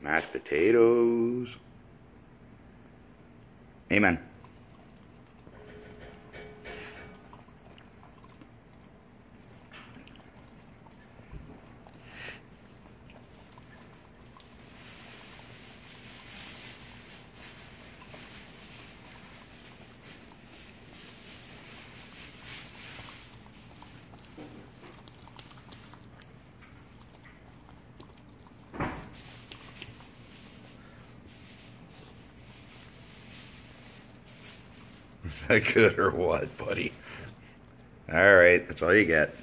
Mashed potatoes. Amen. Is that good or what, buddy? All right, that's all you get.